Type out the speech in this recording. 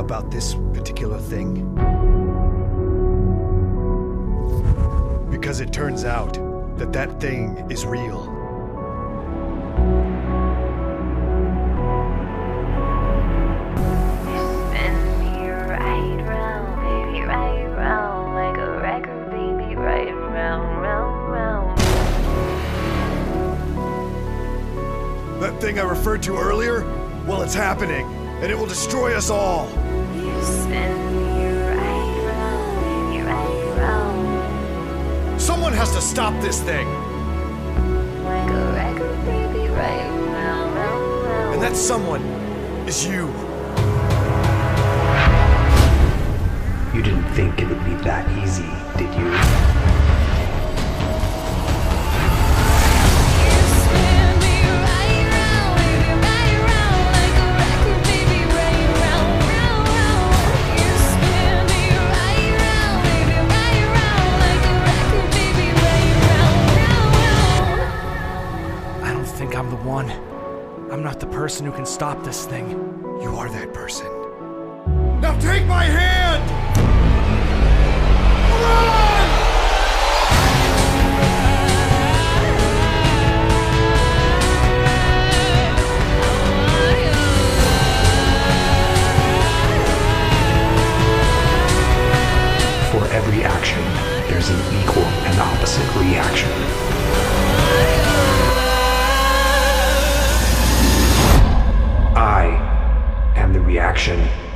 about this particular thing. Because it turns out that that thing is real. That thing I referred to earlier? Well, it's happening, and it will destroy us all. You spin me right round, baby, right round, Someone has to stop this thing, and that someone is you. You didn't think it would be that easy, did you? You one. I'm not the person who can stop this thing. You are that person. Now take my hand! Run! For every action, there's an equal and opposite reaction. action.